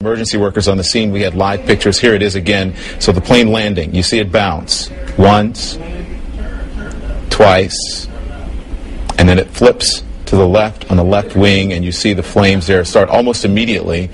Emergency workers on the scene, we had live pictures. Here it is again. So the plane landing, you see it bounce once, twice, and then it flips to the left on the left wing, and you see the flames there start almost immediately.